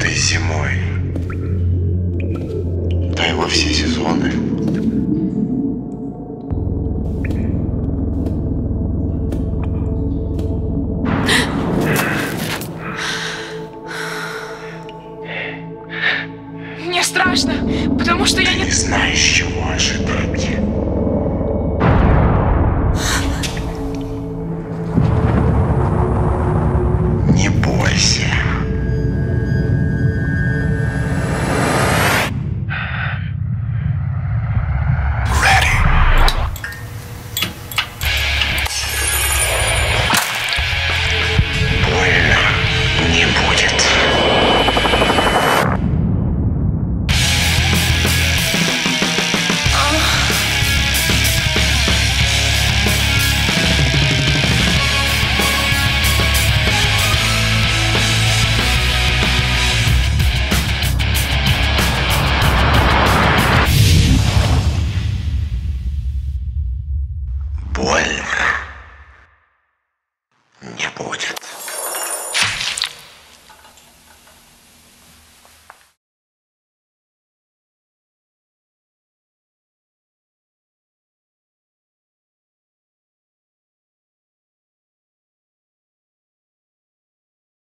этой зимой. Да и во все сезоны. Мне страшно, потому что я Ты не... не знаешь, чего ожидать. больно не будет.